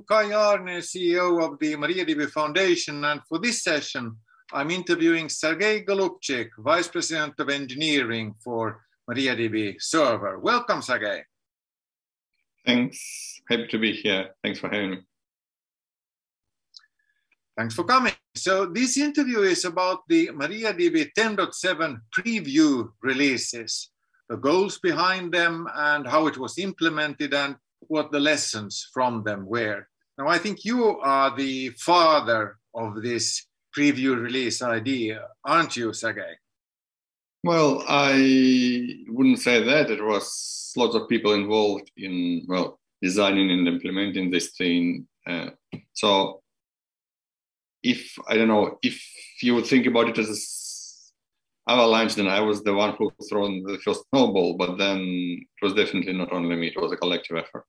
I'm Kaj Arnö, CEO of the Maria MariaDB Foundation, and for this session, I'm interviewing Sergei Golubchik, Vice President of Engineering for MariaDB Server. Welcome, Sergei. Thanks. Happy to be here. Thanks for having me. Thanks for coming. So this interview is about the MariaDB 10.7 preview releases, the goals behind them and how it was implemented and what the lessons from them were. Now, I think you are the father of this preview release idea, aren't you, Sergei? Well, I wouldn't say that. It was lots of people involved in, well, designing and implementing this thing. Uh, so, if I don't know, if you would think about it as a avalanche, then I was the one who thrown the first snowball, but then it was definitely not only me, it was a collective effort.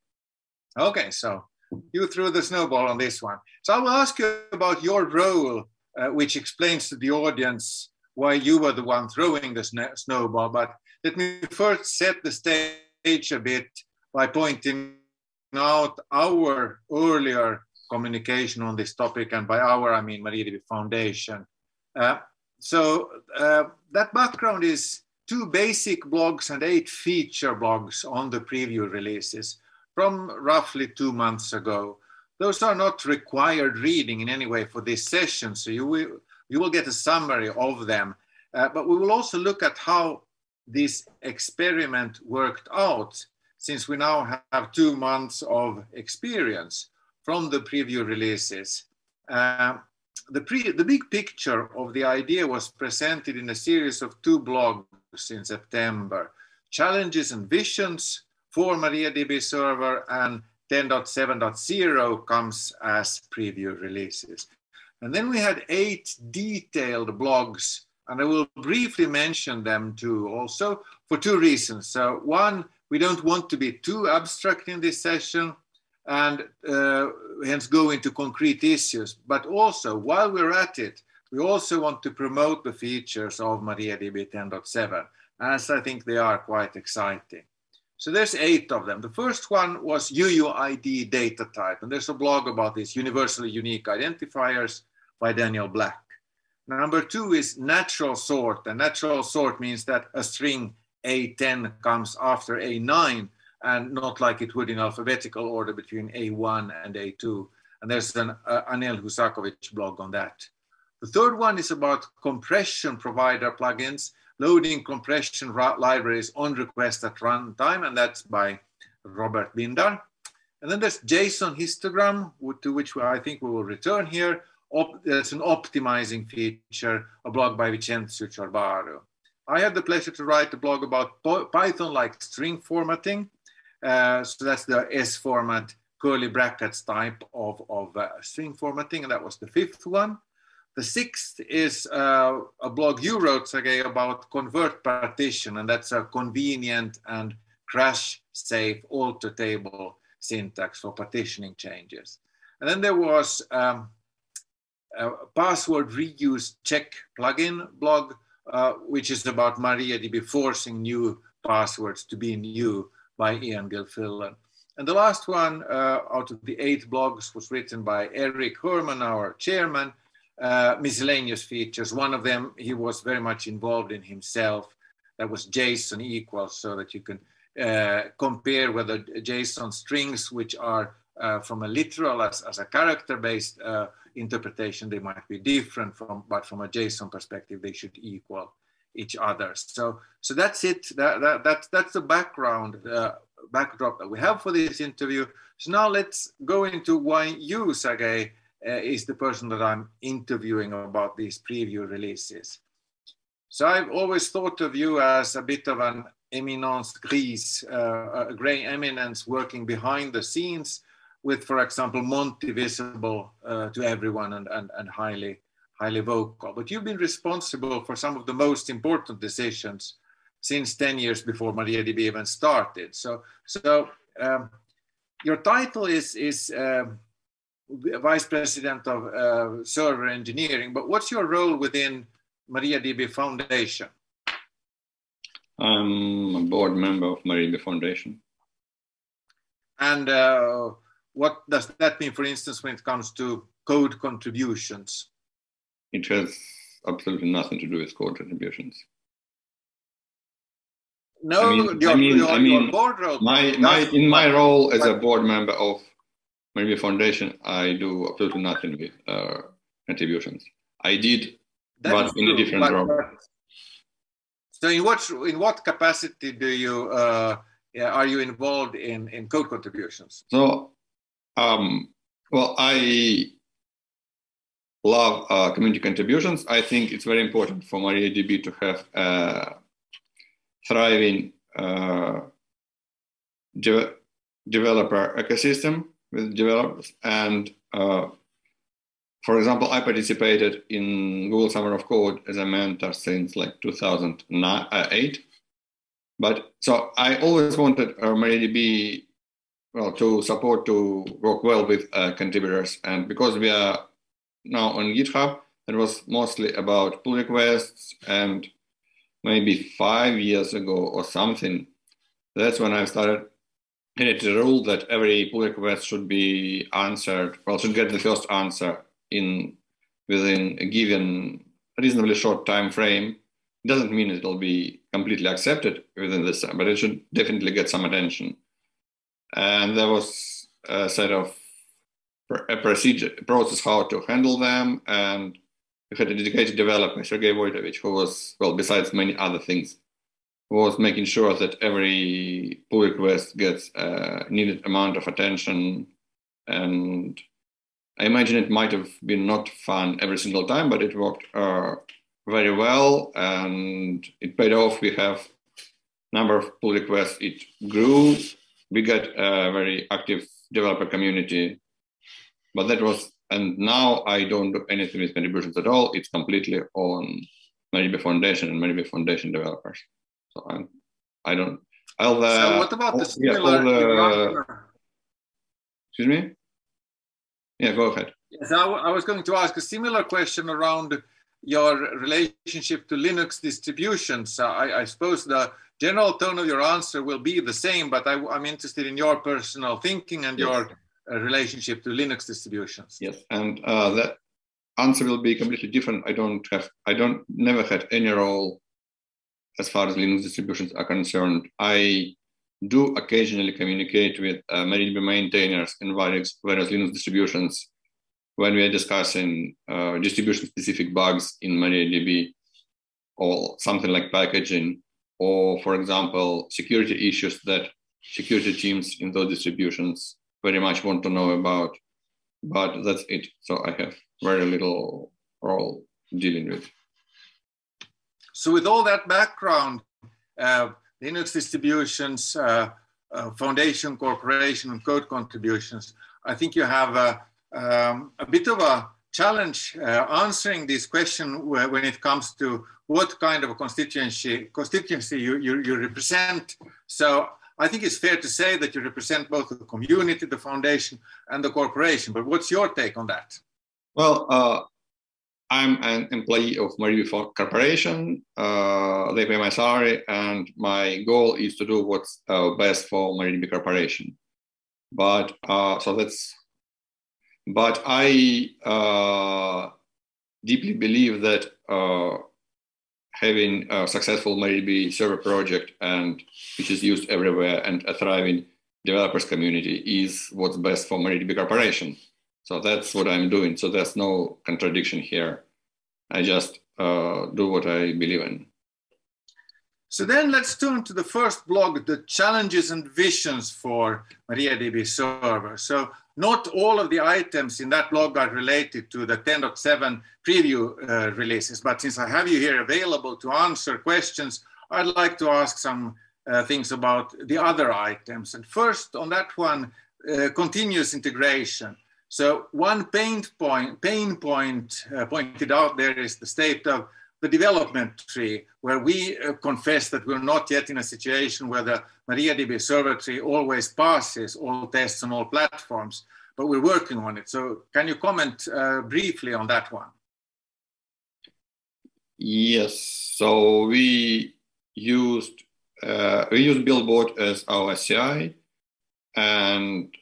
Okay, so you threw the snowball on this one. So I will ask you about your role, uh, which explains to the audience why you were the one throwing the sn snowball. But let me first set the stage a bit by pointing out our earlier communication on this topic, and by our, I mean MariaDB Foundation. Uh, so uh, that background is two basic blogs and eight feature blogs on the preview releases from roughly two months ago. Those are not required reading in any way for this session, so you will, you will get a summary of them. Uh, but we will also look at how this experiment worked out since we now have two months of experience from the preview releases. Uh, the, pre, the big picture of the idea was presented in a series of two blogs in September, Challenges and Visions for MariaDB Server and 10.7.0 comes as preview releases. And then we had eight detailed blogs, and I will briefly mention them too also for two reasons. So one, we don't want to be too abstract in this session and uh, hence go into concrete issues. But also, while we're at it, we also want to promote the features of MariaDB 10.7, as I think they are quite exciting. So there's eight of them. The first one was UUID data type, and there's a blog about this universally unique identifiers by Daniel Black. Number two is natural sort, and natural sort means that a string A10 comes after A9 and not like it would in alphabetical order between A1 and A2. And there's an uh, Anel Husakovic blog on that. The third one is about compression provider plugins, loading compression libraries on request at runtime, and that's by Robert Bindar. And then there's JSON histogram, to which I think we will return here. Op there's an optimizing feature, a blog by Vicențiu Ciorbaru. I had the pleasure to write a blog about Python-like string formatting, uh, so that's the S format curly brackets type of, of uh, string formatting, and that was the fifth one. The sixth is uh, a blog you wrote, Sergei, about convert partition, and that's a convenient and crash safe alter table syntax for partitioning changes. And then there was um, a password reuse check plugin blog, uh, which is about MariaDB forcing new passwords to be new by Ian Gilfillan. And the last one uh, out of the eight blogs was written by Eric Herman, our chairman, uh, miscellaneous features. One of them he was very much involved in himself. That was JSON equals, so that you can uh, compare whether JSON strings, which are uh, from a literal as, as a character-based uh, interpretation, they might be different from, but from a JSON perspective, they should equal each other. So, so that's it. That, that, that that's the background uh, backdrop that we have for this interview. So now let's go into why you, Sergei, uh, is the person that I'm interviewing about these preview releases. So I've always thought of you as a bit of an eminence grise, uh, a gray eminence working behind the scenes with, for example, Monty visible uh, to everyone and, and, and highly highly vocal, but you've been responsible for some of the most important decisions since 10 years before MariaDB even started. So, so um, your title is, is um, Vice President of uh, Server Engineering, but what's your role within MariaDB Foundation? I'm a board member of MariaDB Foundation. And uh, what does that mean, for instance, when it comes to code contributions? It has absolutely nothing to do with code contributions. No, I mean, your, I mean, your, I mean your board role. My, my, in my role as a board member of MariaDB Foundation, I do absolutely nothing with uh, contributions. I did, that but in true, a different but, role. So, in what in what capacity do you uh, are you involved in in code contributions? So, um, well, I love uh, community contributions. I think it's very important for MariaDB to have a thriving uh, de developer ecosystem with developers. And uh, for example, I participated in Google Summer of Code as a mentor since like 2008. But so I always wanted uh, MariaDB well to support to work well with uh, contributors, and because we are now on GitHub, it was mostly about pull requests, and maybe five years ago or something, that's when I started it's a rule that every pull request should be answered, well, should get the first answer in within a given reasonably short time frame. Doesn't mean it will be completely accepted within this time, but it should definitely get some attention. And there was a set of a procedure, process how to handle them, and we had a dedicated developer, Sergey Vojtovich, who was, well, besides many other things, was making sure that every pull request gets a needed amount of attention. And I imagine it might have been not fun every single time, but it worked uh, very well and it paid off. We have number of pull requests, it grew. We got a very active developer community, but that was, and now I don't do anything with contributions at all. It's completely on MariaDB Foundation and MariaDB Foundation developers. So I'm, I don't. I'll. Uh, so what about the similar? Yeah, excuse me. Yeah, go ahead. Yes, I, I was going to ask a similar question around your relationship to Linux distributions. Uh, I, I, suppose the general tone of your answer will be the same, but I, am interested in your personal thinking and yes. your uh, relationship to Linux distributions. Yes, and uh, that answer will be completely different. I don't have, I don't never had any role as far as Linux distributions are concerned. I do occasionally communicate with uh, MariaDB maintainers in various, various Linux distributions when we are discussing uh, distribution-specific bugs in MariaDB or something like packaging, or for example, security issues that security teams in those distributions very much want to know about. But that's it. So I have very little role dealing with. So with all that background, uh, Linux distributions, uh, uh, foundation corporation and code contributions, I think you have a, um, a bit of a challenge uh, answering this question when it comes to what kind of constituency, constituency you, you, you, represent. So I think it's fair to say that you represent both the community, the foundation, and the corporation. But what's your take on that? Well, uh, I'm an employee of MariaDB Corporation. Uh, they pay my salary, and my goal is to do what's uh, best for MariaDB Corporation. But uh, so that's. But I uh, deeply believe that uh, having a successful MariaDB server project and which is used everywhere and a thriving developers community is what's best for MariaDB Corporation. So that's what I'm doing. So there's no contradiction here. I just uh, do what I believe in. So then let's turn to the first blog, the challenges and visions for MariaDB server. So not all of the items in that blog are related to the 10.7 preview uh, releases, but since I have you here available to answer questions, I'd like to ask some uh, things about the other items. And first on that one, uh, continuous integration. So one pain point, pain point uh, pointed out there is the state of the development tree, where we uh, confess that we're not yet in a situation where the MariaDB server tree always passes all tests on all platforms, but we're working on it. So can you comment uh, briefly on that one? Yes. So we used uh, we used Buildbot as our CI, and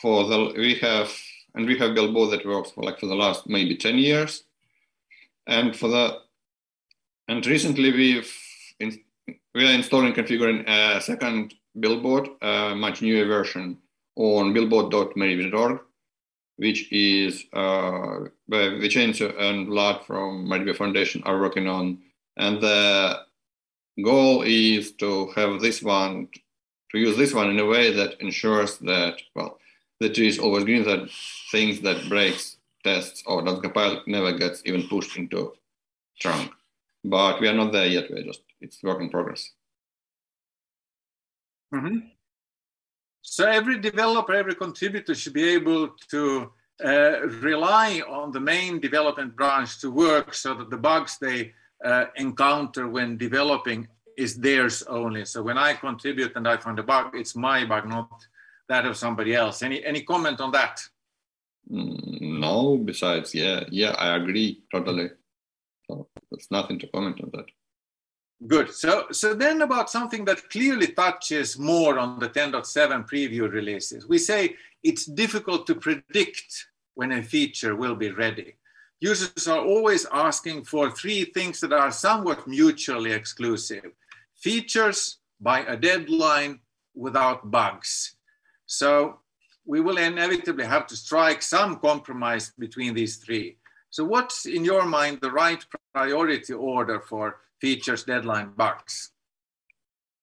for the we have and we have Buildbot that works for like for the last maybe 10 years. And for the and recently we've in, we are installing configuring a second buildbot, a much newer version on buildbot.mariadb.org, which is uh, Vicențiu and Vlad from MariaDB Foundation are working on. And the goal is to have this one, to use this one in a way that ensures that, well, the tree is always green, that things that breaks tests or doesn't compile never gets even pushed into trunk. But we are not there yet. We're just, it's work in progress. Mm-hmm. So every developer, every contributor should be able to uh, rely on the main development branch to work so that the bugs they uh, encounter when developing is theirs only. So when I contribute and I find a bug, it's my bug, not that of somebody else. Any any comment on that? Mm, no. Besides, yeah, yeah, I agree totally. So there's nothing to comment on that. Good. So so then about something that clearly touches more on the 10.7 preview releases. We say it's difficult to predict when a feature will be ready. Users are always asking for three things that are somewhat mutually exclusive. Features by a deadline without bugs. So we will inevitably have to strike some compromise between these three. So what's in your mind the right priority order for features, deadline, bugs?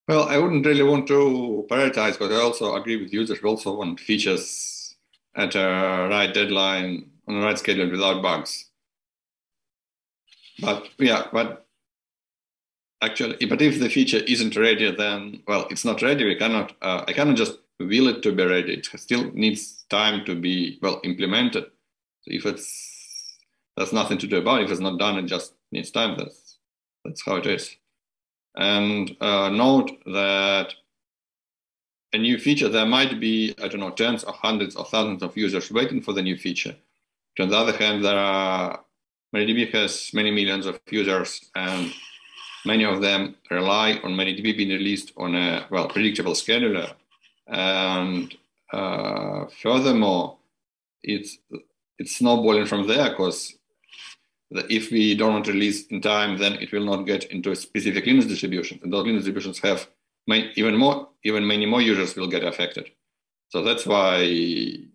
Well, I wouldn't really want to prioritize, but I also agree with users. We also want features at a right deadline on the right schedule without bugs. But yeah, but actually, but if the feature isn't ready, then well, it's not ready. We cannot. Uh, I cannot just will it to be ready. It still needs time to be well implemented. So if it's there's nothing to do about it, if it's not done, it just needs time. That's that's how it is. And uh, note that a new feature, there might be, I don't know, tens or hundreds or thousands of users waiting for the new feature. On the other hand, there are MariaDB has many millions of users and many of them rely on MariaDB being released on a well predictable scheduler and uh, furthermore, it's it's snowballing from there because if we don't release in time, then it will not get into a specific Linux distribution, and those Linux distributions have even more, even many more users will get affected. So that's why we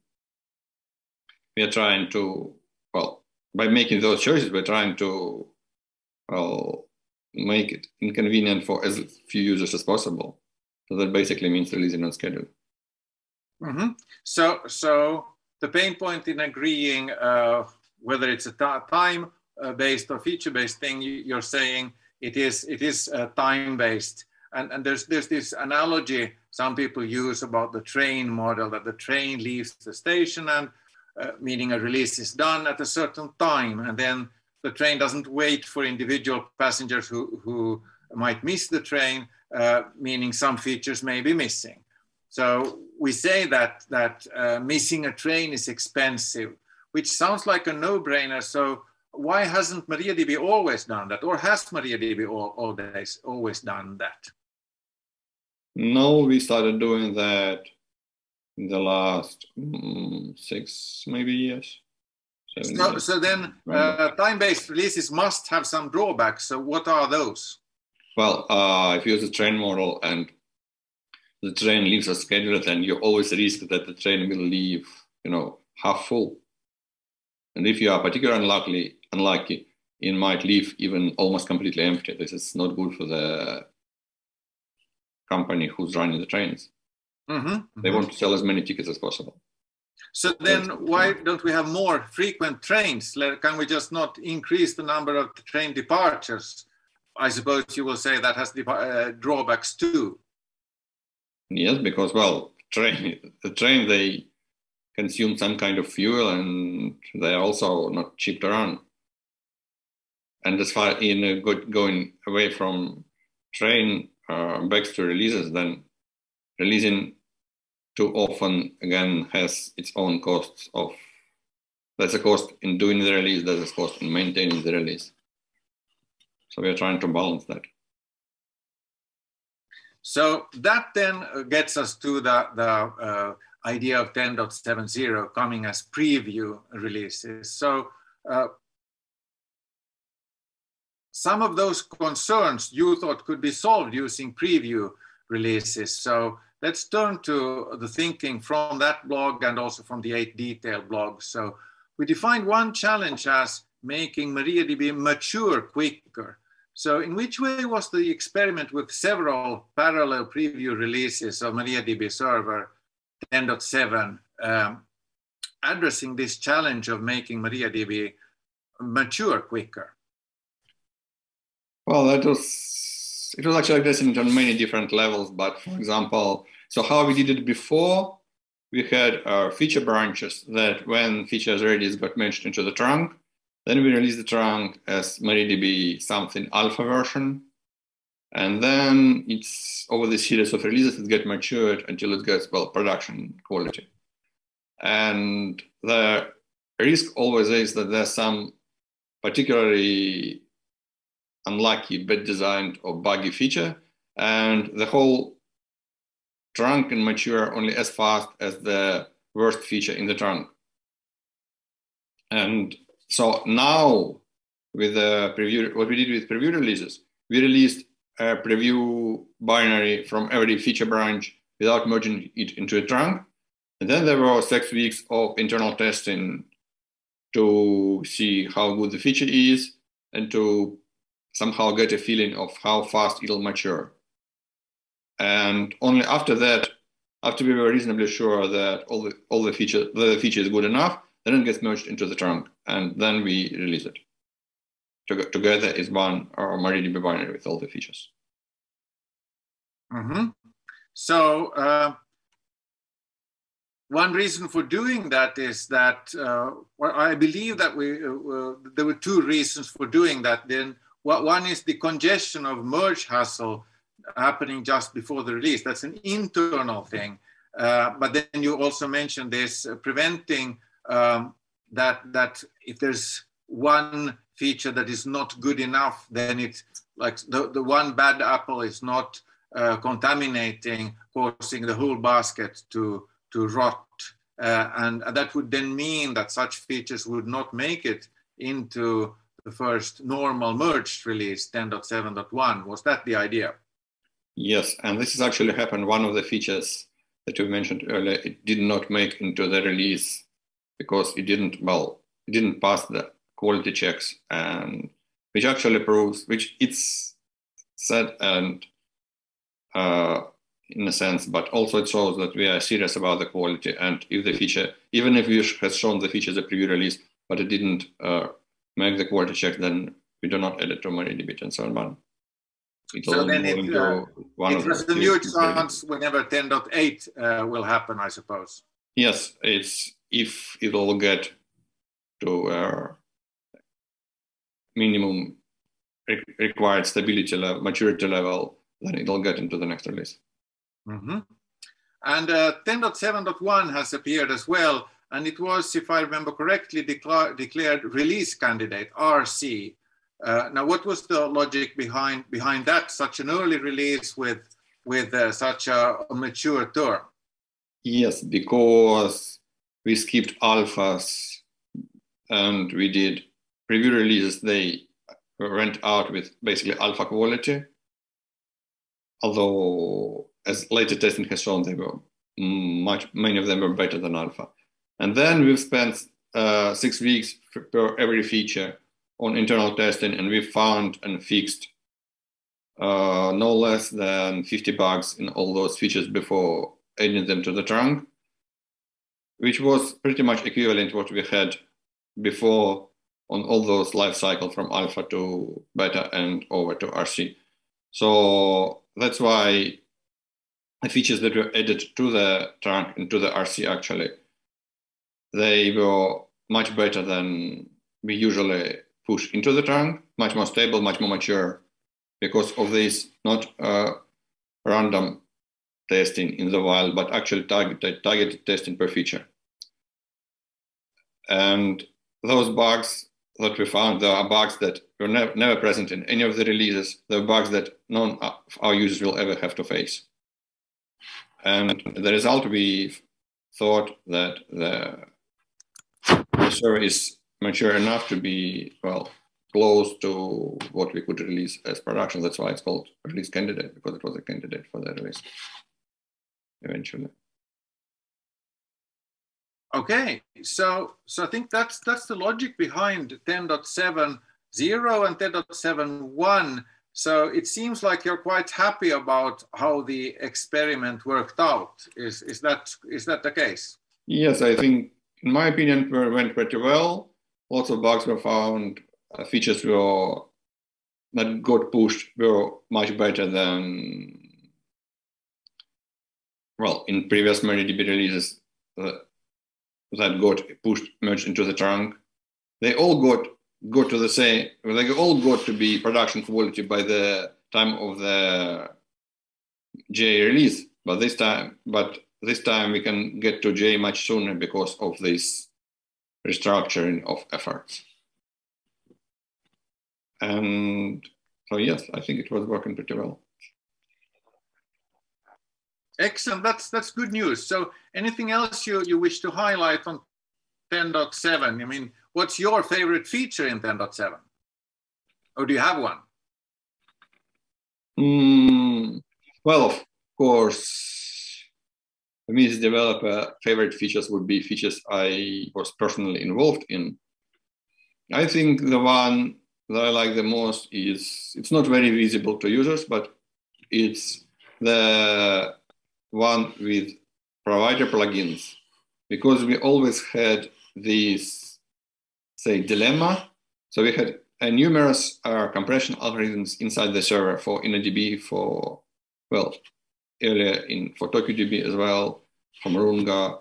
are trying to, well, by making those choices, we're trying to, well, make it inconvenient for as few users as possible. So that basically means releasing on schedule. Mm-hmm. So, so the pain point in agreeing uh, whether it's a time-based or feature-based thing, you, are saying it is it is uh, time-based, and and there's there's this analogy some people use about the train model that the train leaves the station and uh, meaning a release is done at a certain time, and then the train doesn't wait for individual passengers who who might miss the train uh, meaning some features may be missing. So we say that, that uh, missing a train is expensive, which sounds like a no-brainer. So why hasn't MariaDB always done that? Or has MariaDB all, days always done that? No, we started doing that in the last mm, six, maybe years. So, so, then uh, time-based releases must have some drawbacks. So what are those? Well, uh, if you use a train model and the train leaves a schedule, then you always risk that the train will leave, you know, half full. And if you are particularly unlucky, unlucky, it might leave even almost completely empty. This is not good for the company who's running the trains. Mm-hmm, mm-hmm. They want to sell as many tickets as possible. So then, why don't we have more frequent trains? Can we just not increase the number of train departures? I suppose you will say that has uh, drawbacks too. Yes, because well, train the train they consume some kind of fuel and they are also not cheap to run. And as far in good going away from train uh, back to releases, then releasing too often again has its own costs of there's a cost in doing the release, there's a cost in maintaining the release. So we are trying to balance that. So that then gets us to the, the uh, idea of 10.70 coming as preview releases. So uh, some of those concerns you thought could be solved using preview releases. So let's turn to the thinking from that blog and also from the eight detail blog. So we defined one challenge as making MariaDB mature quicker. So in which way was the experiment with several parallel preview releases of MariaDB server 10.7 um, addressing this challenge of making MariaDB mature quicker? Well, that was it was actually addressing it on many different levels. But for example, so how we did it before, we had our feature branches that when features ready got merged into the trunk, then we release the trunk as MariaDB something alpha version. And then it's over the series of releases, it gets matured until it gets, well, production quality. And the risk always is that there's some particularly unlucky, bad designed, or buggy feature, and the whole trunk can mature only as fast as the worst feature in the trunk. And so now with the preview, what we did with preview releases, we released a preview binary from every feature branch without merging it into a trunk. And then there were six weeks of internal testing to see how good the feature is and to somehow get a feeling of how fast it'll mature. And only after that, after we were reasonably sure that all the all the feature the feature is good enough, then it gets merged into the trunk, and then we release it. Together is one or MariaDB binary with all the features. Mm-hmm. So uh, one reason for doing that is that uh, I believe that we uh, there were two reasons for doing that. Then one is the congestion of merge hassle happening just before the release. That's an internal thing. Uh, but then you also mentioned this preventing um, that that if there's one feature that is not good enough, then it's like the, the one bad apple is not uh, contaminating, causing the whole basket to, to rot. Uh, and that would then mean that such features would not make it into the first normal merged release 10.7.1. Was that the idea? Yes, and this has actually happened. One of the features that you mentioned earlier, it did not make into the release because it didn't well it didn't pass the quality checks and which actually proves which it's said and uh, in a sense but also it shows that we are serious about the quality and if the feature even if we has shown the feature as a preview release but it didn't uh, make the quality check then we do not add it to MariaDB and so on it so then it, uh, one. it was a new chance whenever 10.8 uh, will happen i suppose yes it's if it'll get to a minimum re required stability level, maturity level, then it'll get into the next release. Mm -hmm. And uh, 10.7.1 has appeared as well, and it was, if I remember correctly, declared release candidate RC. Uh, now, what was the logic behind behind that? Such an early release with with uh, such a, a mature term. Yes, because we skipped alphas and we did preview releases. They went out with basically alpha quality. Although, as later testing has shown, they were much, many of them were better than alpha. And then we've spent uh, six weeks per every feature on internal testing, and we found and fixed uh, no less than 50 bugs in all those features before adding them to the trunk which was pretty much equivalent to what we had before on all those life cycle from alpha to beta and over to RC. So that's why the features that were added to the trunk and to the RC actually, they were much better than we usually push into the trunk, much more stable, much more mature because of this not uh, random testing in the wild, but actually targeted, targeted testing per feature. And those bugs that we found, there are bugs that were ne- never present in any of the releases. There are bugs that none of our users will ever have to face. And the result, we thought that the, the server is mature enough to be, well, close to what we could release as production. That's why it's called release candidate, because it was a candidate for the release eventually. Okay, so so I think that's that's the logic behind 10.7.0 and 10.7.1. So it seems like you're quite happy about how the experiment worked out. Is is that is that the case? Yes, I think in my opinion it went pretty well. Lots of bugs were found. Uh, features were that got pushed were much better than well in previous MariaDB releases. Uh, that got pushed merged into the trunk. They all got got to the same. They all got to be production quality by the time of the GA release. But this time, but this time we can get to GA much sooner because of this restructuring of efforts. And so yes, I think it was working pretty well. Excellent. That's that's good news. So, anything else you you wish to highlight on 10.7? I mean, what's your favorite feature in 10.7? Or do you have one? Mm, well, of course, for me as a developer, favorite features would be features I was personally involved in. I think the one that I like the most is it's not very visible to users, but it's the one with provider plugins because we always had this, say, dilemma. So we had numerous uh, compression algorithms inside the server for InnoDB, for, well, earlier in for TokuDB as well, for Mroonga,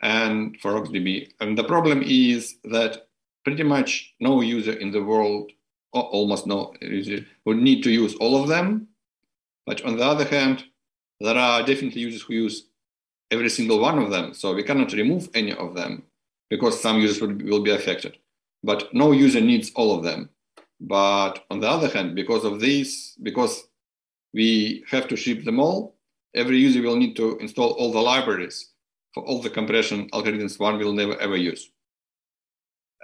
and for RocksDB. And the problem is that pretty much no user in the world, or almost no user, would need to use all of them. But on the other hand, there are definitely users who use every single one of them. So we cannot remove any of them because some users will, will be affected. But no user needs all of them. But on the other hand, because of this, because we have to ship them all, every user will need to install all the libraries for all the compression algorithms one will never ever use.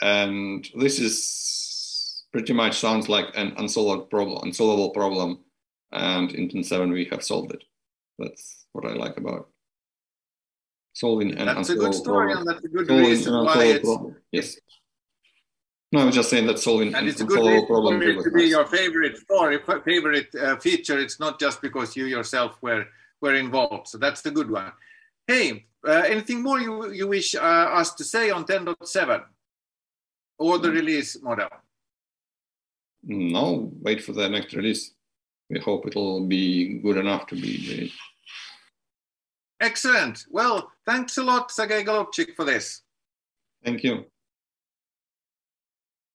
And this is pretty much sounds like an unsolved problem, unsolvable problem. And in 10.7 we have solved it. That's what I like about solving an That's a good story, problem. and that's a good solving reason why it's. Problem. Yes. No, I was just saying that solving and an it's a good problem for it to be nice. your favorite story, favorite uh, feature. It's not just because you yourself were were involved. So that's the good one. Hey, uh, anything more you you wish uh, us to say on 10.7 or the release model? No, wait for the next release we hope it'll be good enough to be released. Excellent. Well, thanks a lot, Sergei Golubchik, for this. Thank you.